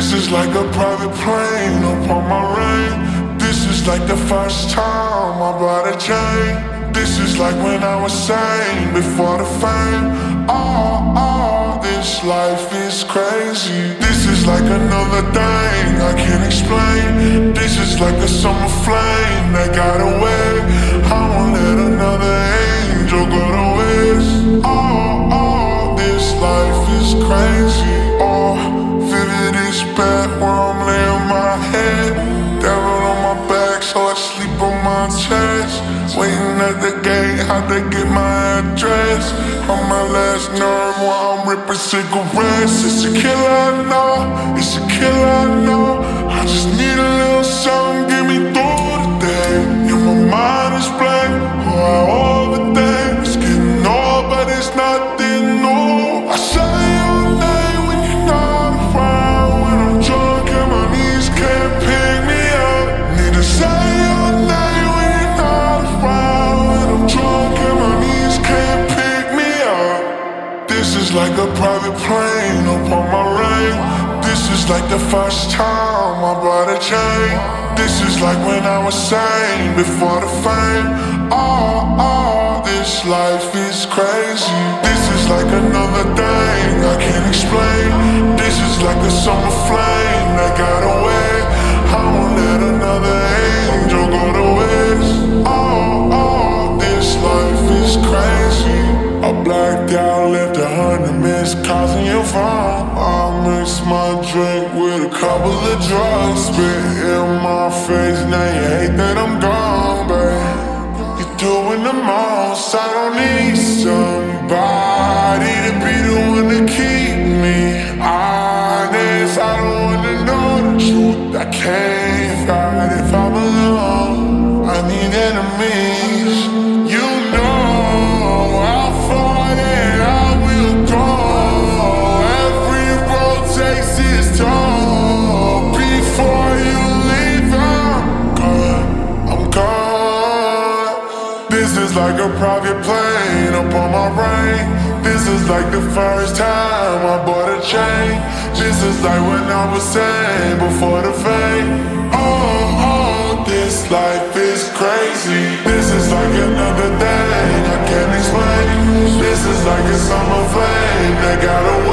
is like a private plane upon my rain. This is like the first time I bought a chain. This is like when I was sane before the fame. Oh, oh, this life is crazy. This is like another thing I can't explain. This is like a summer flame that got away. I won't let another angel go back, so I sleep on my chest. Waiting at the gate, how they get my address. On my last nerve while I'm ripping cigarettes. It's a killer, I know. It's a killer, I know. I just need a little something, get me through the day. Yeah, my mind is blank. Oh, I. private plane upon my rain. This is like the first time I bought a chain. This is like when I was sane before the fame. Oh, oh, this life is crazy. This is like another thing I can't explain. This is like a summer flame that got away. I won't let another angel go to waste. Oh, oh, this life is crazy. I blacked out, left a hundred calls on your phone. I mix my drink with a couple of drugs. Spit in my face, now you hate that I'm gone, babe. You're doing the most. I don't need somebody to be the one to keep me honest. I don't wanna know the truth. I can't This is like a private plane upon my brain. This is like the first time I bought a chain. This is like when I was sane before the fame. Oh, oh, this life is crazy. This is like another thing I can't explain. This is like a summer flame that got away.